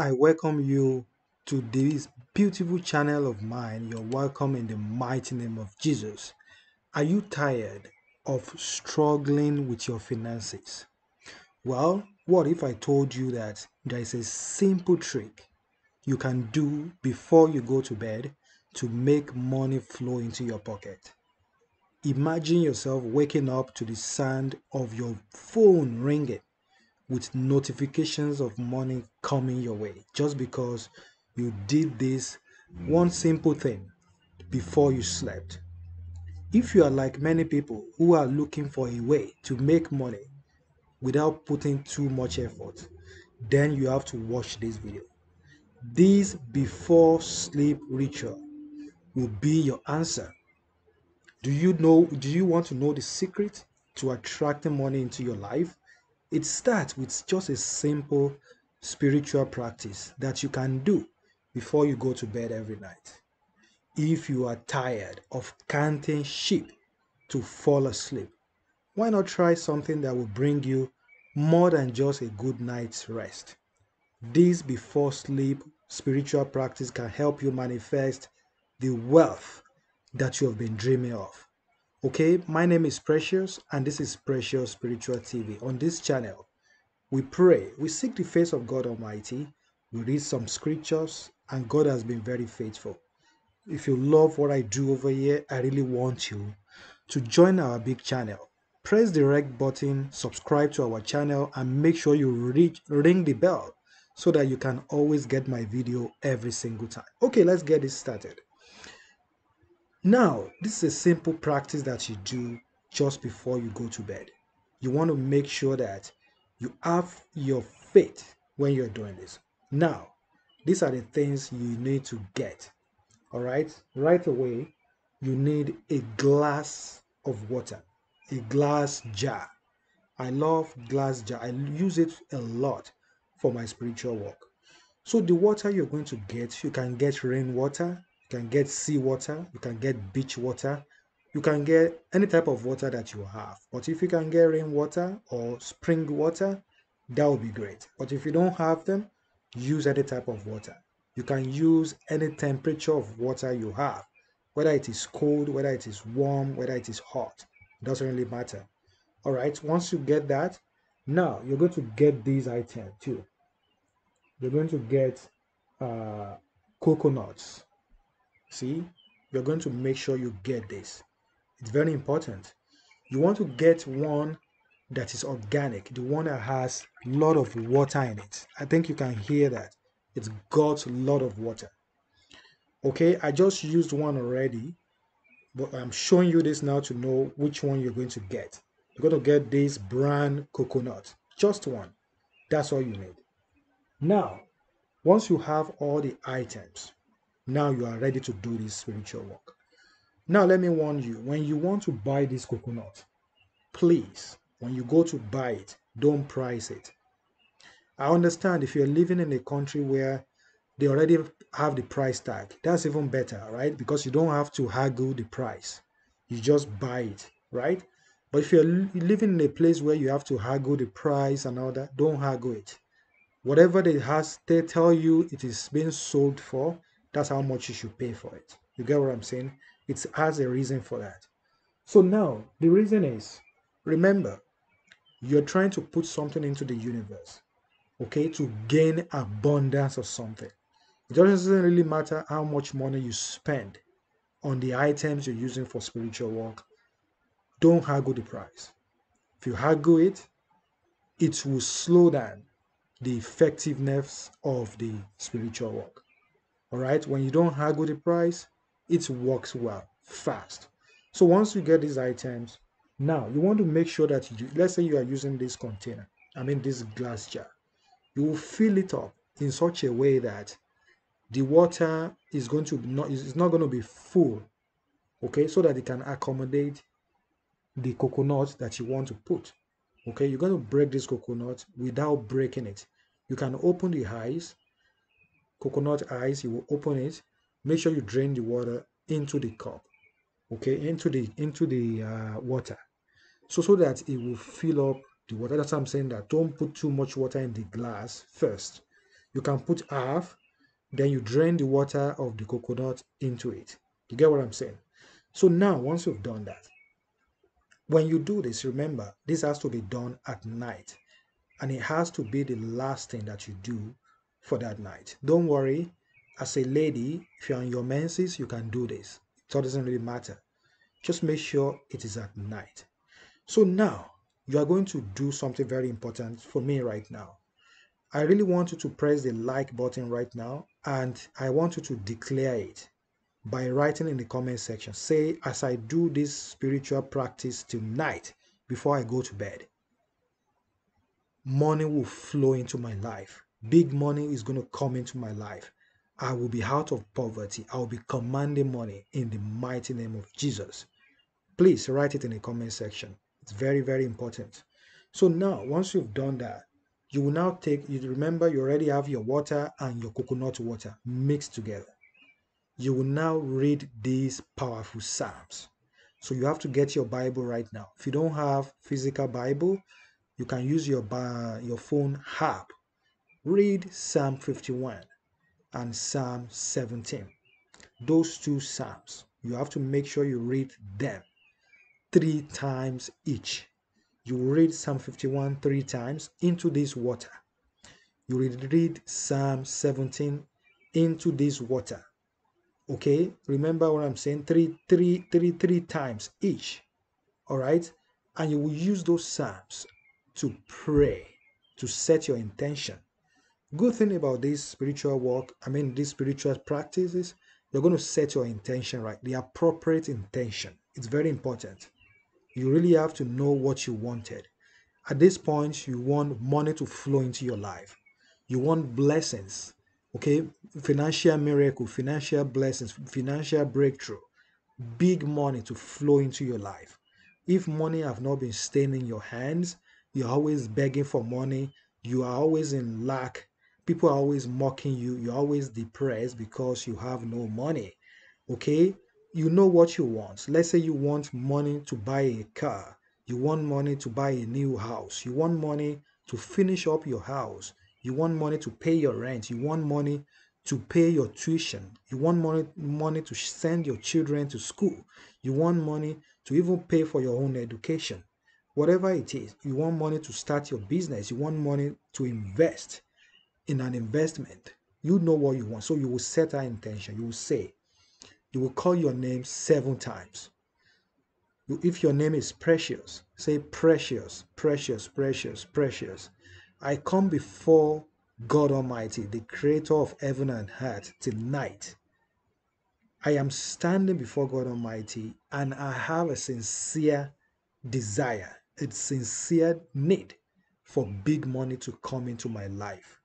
I welcome you to this beautiful channel of mine. You're welcome in the mighty name of Jesus. Are you tired of struggling with your finances? Well, what if I told you that there is a simple trick you can do before you go to bed to make money flow into your pocket? Imagine yourself waking up to the sound of your phone ringing with notifications of money coming your way just because you did this one simple thing before you slept. If you are like many people who are looking for a way to make money without putting too much effort, then you have to watch this video. This before sleep ritual will be your answer. Do you know do you want to know the secret to attracting money into your life? It starts with just a simple spiritual practice that you can do before you go to bed every night. If you are tired of counting sheep to fall asleep, why not try something that will bring you more than just a good night's rest? This before sleep spiritual practice can help you manifest the wealth that you have been dreaming of. Okay, my name is Precious, and this is Precious Spiritual TV. On this channel, we pray, we seek the face of God Almighty, we read some scriptures, and God has been very faithful. If you love what I do over here, I really want you to join our big channel. Press the red button, subscribe to our channel, and make sure you reach, ring the bell so that you can always get my video every single time. Okay, let's get this started. Now, this is a simple practice that you do just before you go to bed. You want to make sure that you have your faith when you're doing this. Now, these are the things you need to get. All right, right away, you need a glass of water, a glass jar. I love glass jar, I use it a lot for my spiritual work. So, the water you're going to get, you can get rainwater, you can get seawater, you can get beach water, you can get any type of water that you have. But if you can get rainwater or spring water, that would be great. But if you don't have them, use any type of water. You can use any temperature of water you have, whether it is cold, whether it is warm, whether it is hot. It doesn't really matter. All right, once you get that, now you're going to get these items too. You're going to get uh, coconuts, See, you're going to make sure you get this. It's very important. You want to get one that is organic, the one that has a lot of water in it. I think you can hear that. It's got a lot of water. Okay, I just used one already, but I'm showing you this now to know which one you're going to get. You're going to get this brand coconut, just one. That's all you need. Now, once you have all the items, now you are ready to do this spiritual work. Now, let me warn you when you want to buy this coconut, please, when you go to buy it, don't price it. I understand if you're living in a country where they already have the price tag, that's even better, right? Because you don't have to haggle the price, you just buy it, right? But if you're living in a place where you have to haggle the price and all that, don't haggle it. Whatever they has they tell you it is being sold for, that's how much you should pay for it. You get what I'm saying? It has a reason for that. So now the reason is remember, you're trying to put something into the universe, okay, to gain abundance of something. It doesn't really matter how much money you spend on the items you're using for spiritual work. Don't haggle the price. If you haggle it, it will slow down the effectiveness of the spiritual work. All right, when you don't haggle the price, it works well, fast. So once you get these items, now you want to make sure that you, let's say you are using this container, I mean this glass jar, you will fill it up in such a way that the water is going to not is not going to be full, okay, so that it can accommodate the coconut that you want to put. Okay, you're going to break this coconut without breaking it. You can open the eyes coconut ice you will open it. Make sure you drain the water into the cup okay into the into the uh, water. So so that it will fill up the water. That's what i'm saying that don't put too much water in the glass first. You can put half, then you drain the water of the coconut into it. You get what I'm saying? So now, once you've done that, when you do this, remember this has to be done at night. And it has to be the last thing that you do for that night. Don't worry, as a lady, if you're on your menses, you can do this. It doesn't really matter. Just make sure it is at night. So now you are going to do something very important for me right now. I really want you to press the like button right now and I want you to declare it by writing in the comment section. Say, as I do this spiritual practice tonight before I go to bed, money will flow into my life. Big money is going to come into my life. I will be out of poverty. I will be commanding money in the mighty name of Jesus. Please write it in the comment section. It's very, very important. So now, once you've done that, you will now take, you remember you already have your water and your coconut water mixed together. You will now read these powerful Psalms. So you have to get your Bible right now. If you don't have physical Bible, you can use your, your phone app. Read Psalm 51 and Psalm 17. Those two Psalms, you have to make sure you read them three times each you read Psalm 51 three times into this water. You read Psalm 17 into this water. Okay, remember what I'm saying? Three, three, three, three times each. All right, and you will use those psalms to pray, to set your intention. Good thing about this spiritual work, I mean, these spiritual practices, you're going to set your intention right, the appropriate intention. It's very important you really have to know what you wanted. At this point, you want money to flow into your life. You want blessings, okay? Financial miracle, financial blessings, financial breakthrough, big money to flow into your life. If money have not been staying in your hands, you're always begging for money, you are always in lack, people are always mocking you, you're always depressed because you have no money. Okay? you know what you want. Let's say you want money to buy a car, you want money to buy a new house, you want money to finish up your house, you want money to pay your rent, you want money to pay your tuition, you want money money to send your children to school, you want money to even pay for your own education. Whatever it is, you want money to start your business, you want money to invest in an investment. You know what you want. So you will set an intention. You will say, you will call your name seven times. If your name is precious, say precious, precious, precious, precious. I come before God Almighty, the creator of heaven and earth, tonight. I am standing before God Almighty and I have a sincere desire, a sincere need for big money to come into my life.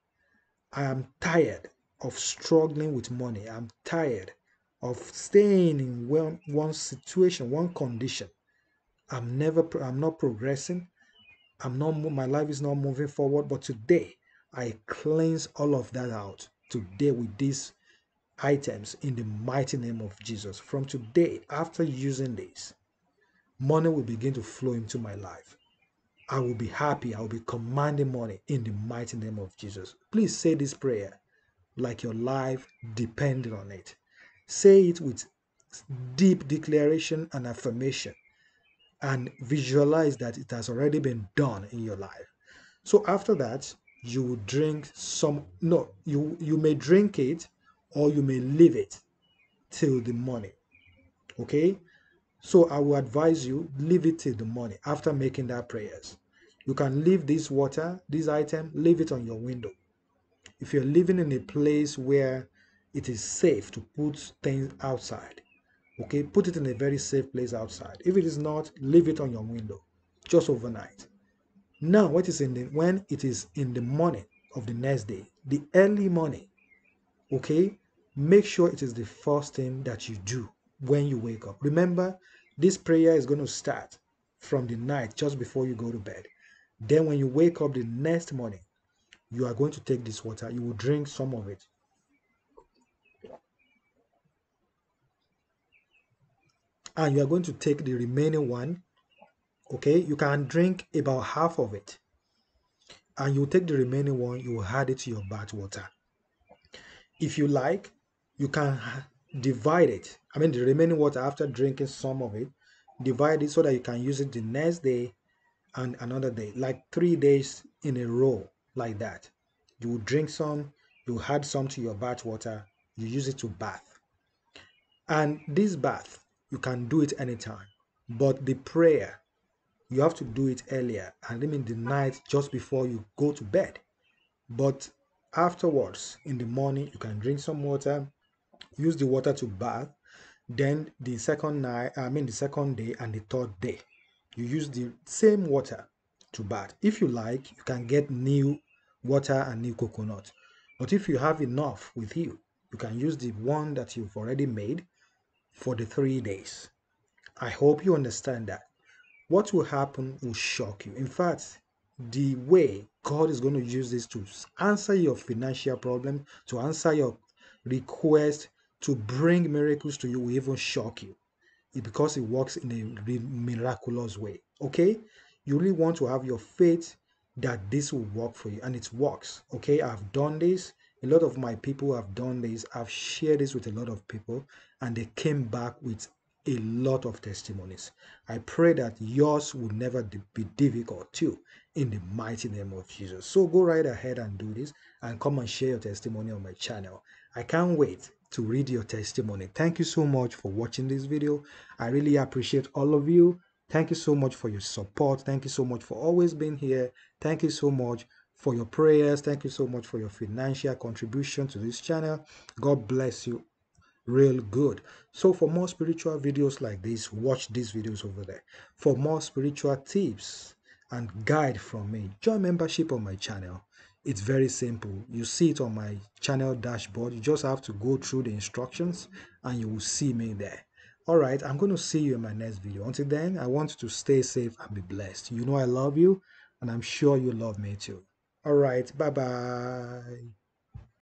I am tired of struggling with money. I'm tired of staying in one, one situation, one condition. I'm never, I'm not progressing. I'm not, my life is not moving forward. But today, I cleanse all of that out today with these items in the mighty name of Jesus. From today, after using this, money will begin to flow into my life. I will be happy. I will be commanding money in the mighty name of Jesus. Please say this prayer like your life depended on it. Say it with deep declaration and affirmation and visualize that it has already been done in your life. So after that, you will drink some no, you you may drink it or you may leave it till the morning. Okay? So I will advise you leave it till the morning after making that prayers. You can leave this water, this item, leave it on your window. If you're living in a place where it is safe to put things outside. Okay, put it in a very safe place outside. If it is not, leave it on your window just overnight. Now, what is in the when it is in the morning of the next day, the early morning, okay, make sure it is the first thing that you do when you wake up. Remember, this prayer is going to start from the night just before you go to bed. Then, when you wake up the next morning, you are going to take this water, you will drink some of it. and you are going to take the remaining one okay you can drink about half of it and you take the remaining one you will add it to your bath water if you like, you can divide it. I mean, the remaining water after drinking some of it, divide it so that you can use it the next day and another day, like three days in a row, like that. You will drink some, you add some to your bath water, you use it to bath. And this bath, you can do it anytime. But the prayer, you have to do it earlier and I mean the night just before you go to bed. But afterwards, in the morning, you can drink some water, use the water to bath. Then the second night, I mean the second day and the third day, you use the same water to bath. If you like, you can get new water and new coconut. But if you have enough with you, you can use the one that you've already made for the three days. I hope you understand that. What will happen will shock you. In fact, the way God is going to use this to answer your financial problem, to answer your request, to bring miracles to you will even shock you. Because it works in a miraculous way. Okay? You really want to have your faith that this will work for you and it works. Okay? I've done this. A lot of my people have done this. I've shared this with a lot of people and they came back with a lot of testimonies. I pray that yours will never be difficult too in the mighty name of Jesus. So go right ahead and do this and come and share your testimony on my channel. I can't wait to read your testimony. Thank you so much for watching this video. I really appreciate all of you. Thank you so much for your support. Thank you so much for always being here. Thank you so much for your prayers. Thank you so much for your financial contribution to this channel. God bless you real good. So for more spiritual videos like this, watch these videos over there. For more spiritual tips and guide from me, join membership on my channel. It's very simple. You see it on my channel dashboard. You just have to go through the instructions and you will see me there. All right, I'm going to see you in my next video. Until then, I want you to stay safe and be blessed. You know I love you and I'm sure you love me too. All right, bye-bye.